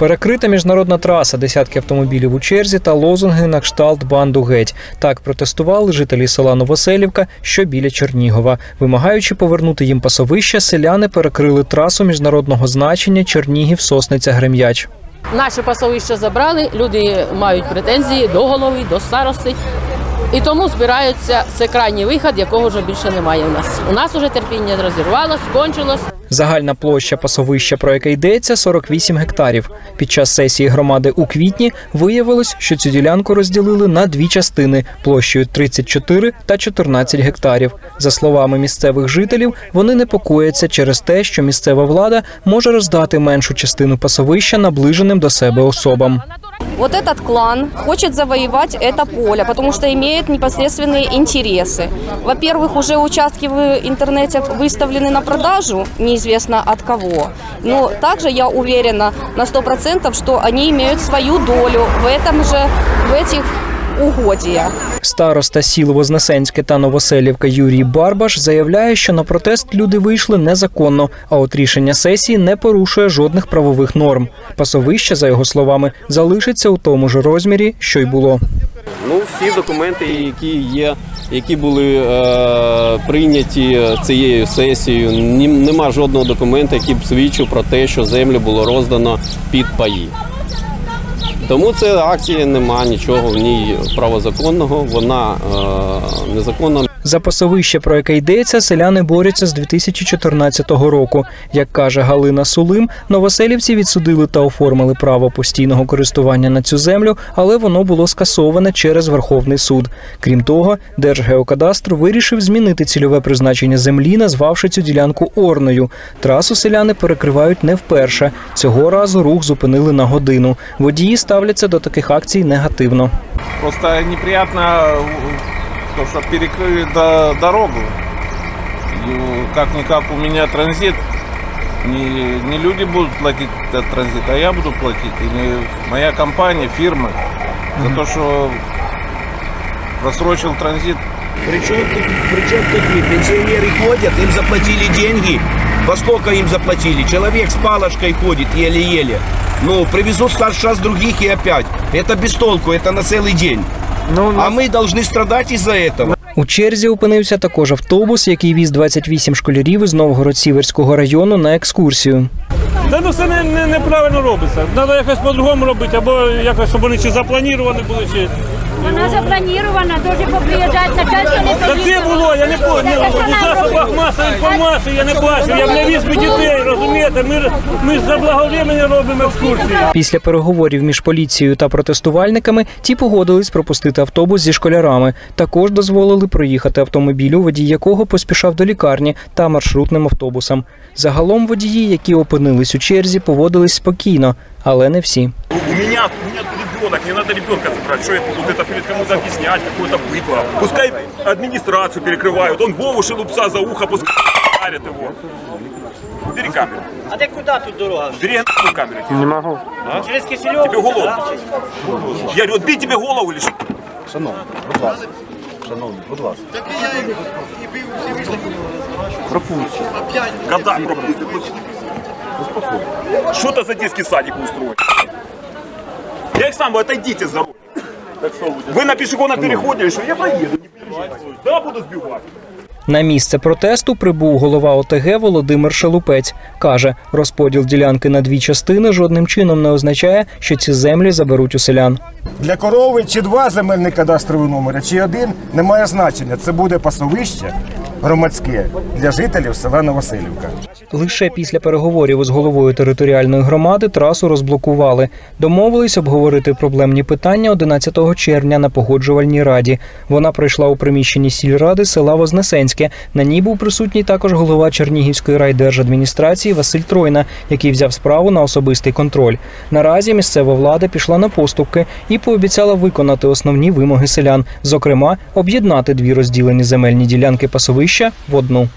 Перекрита міжнародна траса, десятки автомобілів у черзі та лозунги на кшталт банду геть. Так протестували жителі села Новоселівка, що біля Чернігова. Вимагаючи повернути їм пасовище, селяни перекрили трасу міжнародного значення Чернігів Сосниця Грем'яч. Наше пасовище забрали, люди мають претензії до голови, до старости. І тому збираються, це крайній вихід, якого вже більше немає у нас. У нас вже терпіння розірвалося, скончилось. Загальна площа пасовища, про яке йдеться, 48 гектарів. Під час сесії громади у квітні виявилось, що цю ділянку розділили на дві частини площею 34 та 14 гектарів. За словами місцевих жителів, вони непокояться через те, що місцева влада може роздати меншу частину пасовища наближеним до себе особам. Вот этот клан хочет завоевать это поле, потому что имеет непосредственные интересы. Во-первых, уже участки в интернете выставлены на продажу, неизвестно от кого. Но также я уверена на 100%, что они имеют свою долю в этом же, в этих угодьях. Староста сіл Вознесенське та Новоселівка Юрій Барбаш заявляє, що на протест люди вийшли незаконно, а от рішення сесії не порушує жодних правових норм. Пасовище, за його словами, залишиться у тому ж розмірі, що й було. Ну, всі документи, які є, які були е, прийняті цією сесією, ні, нема жодного документа, який б свідчив про те, що землю було роздано під паї. Тому це акція нема нічого в ній правозаконного, вона е, незаконна. За пасовище, про яке йдеться, селяни борються з 2014 року. Як каже Галина Сулим, новоселівці відсудили та оформили право постійного користування на цю землю, але воно було скасоване через Верховний суд. Крім того, Держгеокадастр вирішив змінити цільове призначення землі, назвавши цю ділянку Орною. Трасу селяни перекривають не вперше. Цього разу рух зупинили на годину. Водії ставляться до таких акцій негативно. Просто неприятно то, что перекрыли до- дорогу. Э, Как-никак у меня транзит. Не, не люди будут платить этот транзит, а я буду платить. Или моя компания, фирма. За то, что просрочил транзит. Причем тут, причем тут мы? Пенсионеры ходят, им заплатили деньги. Во сколько им заплатили? Человек с палочкой ходит еле-еле. Ну, привезут сейчас других и опять. Это без толку, это на целый день. А мы должны страдать из-за этого. У черзі опинився також автобус, який віз 28 школярів із Новгород-Сіверського району на екскурсію. Та ну все не, не, неправильно робиться. Треба якось по-другому робити, або якось, щоб вони чи заплановані були, чи. Вона запланована, дуже поприїжджати начальство не Та де було? Я не поняв. Масової інформації я не бачив. Я б не віз би дітей, розумієте? Ми, ж- ми ж за благовременно робимо екскурсії. Після переговорів між поліцією та протестувальниками ті погодились пропустити автобус зі школярами. Також дозволили проїхати автомобілю, водій якого поспішав до лікарні та маршрутним автобусом. Загалом водії, які опинились у черзі, поводились спокійно, але не всі. У меня, ребенок, мне надо ребенка забрать. Что я буду вот это перед кому-то объяснять, какое-то быдло. Пускай администрацию перекрывают, он Вову шелупца за ухо, пускай парят его. Бери камеру. А ты куда тут дорога? Бери нахуй камеру. Не могу. Через Киселев? Тебе голову. Я говорю, отбей тебе голову или что? Когда пропустят? Что это за детский садик устроили? Я их сам, вы отойдите дороги. Вы на пешеходном переходе или что? Я проеду, не переживайте. Да, буду сбивать. На місце протесту прибув голова ОТГ Володимир Шелупець. Каже, розподіл ділянки на дві частини жодним чином не означає, що ці землі заберуть у селян. Для корови чи два земельні кадастрові номери, чи один не має значення. Це буде пасовище громадське для жителів села Новоселівка. Лише після переговорів із головою територіальної громади трасу розблокували. Домовились обговорити проблемні питання 11 червня на погоджувальній раді. Вона пройшла у приміщенні сільради села Вознесенське. На ній був присутній також голова Чернігівської райдержадміністрації Василь Тройна, який взяв справу на особистий контроль. Наразі місцева влада пішла на поступки і пообіцяла виконати основні вимоги селян, зокрема, об'єднати дві розділені земельні ділянки пасовища в одну.